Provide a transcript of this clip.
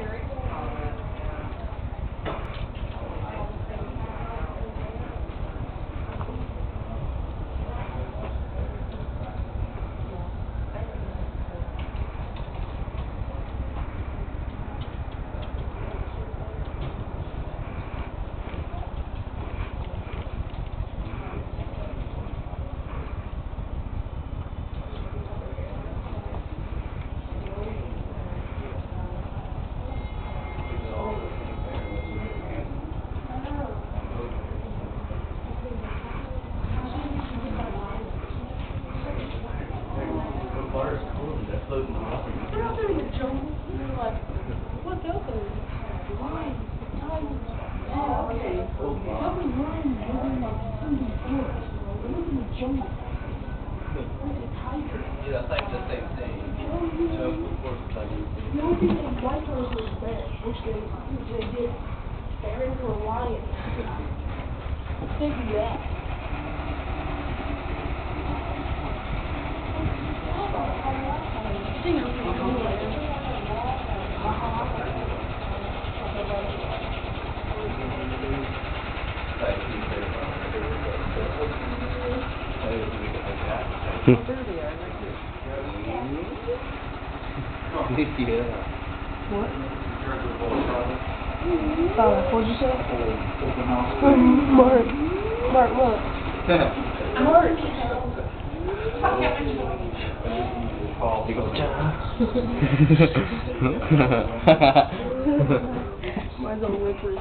Very Eric. They're out there in the jungle, and they're like, what's out there? Lions, tigers. Oh, okay. How lions live like in the forest? They live in the jungle. There's a tiger. Yeah, that's like the same thing. So, of course. The only thing they like are those bears, which they, which they did. They ran into. Think of that. What? What'd you say? Mark. Mark? Mark. He goes, Mine's on whippers.